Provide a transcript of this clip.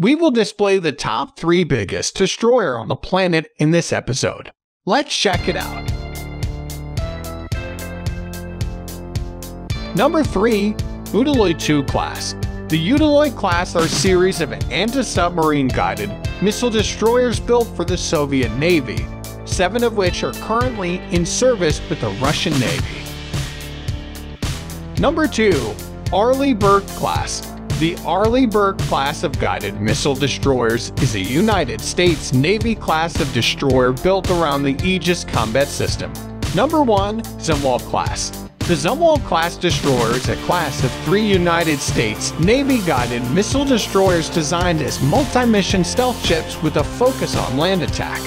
We will display the top three biggest destroyer on the planet in this episode. Let's check it out. Number 3. Udaloy 2 class. The Udaloy class are a series of anti-submarine guided missile destroyers built for the Soviet Navy, seven of which are currently in service with the Russian Navy. Number 2. Arleigh Burke class. The Arleigh Burke class of guided missile destroyers is a United States Navy class of destroyer built around the Aegis combat system. Number 1. Zumwalt class. The Zumwalt class destroyer is a class of three United States Navy-guided missile destroyers designed as multi-mission stealth ships with a focus on land attack.